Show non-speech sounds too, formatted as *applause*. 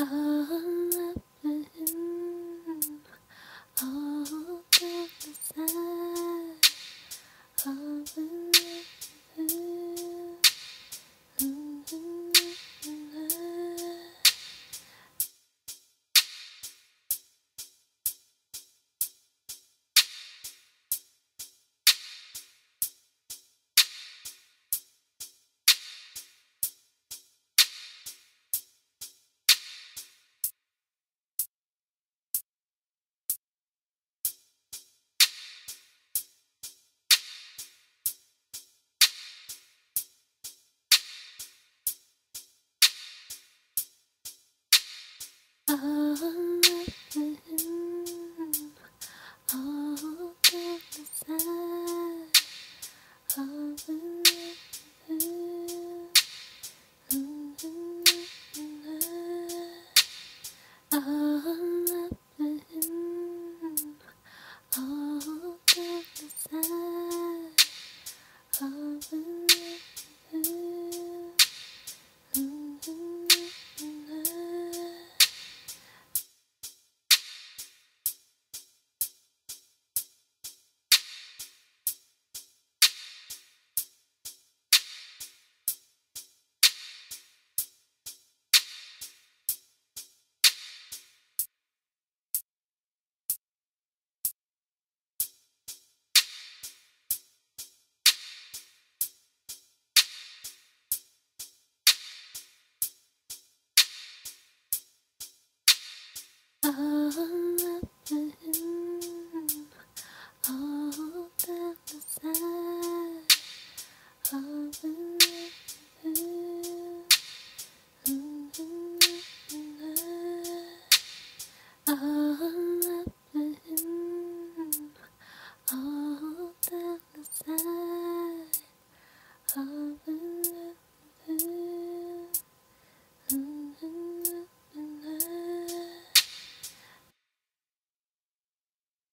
all up in all all *laughs* up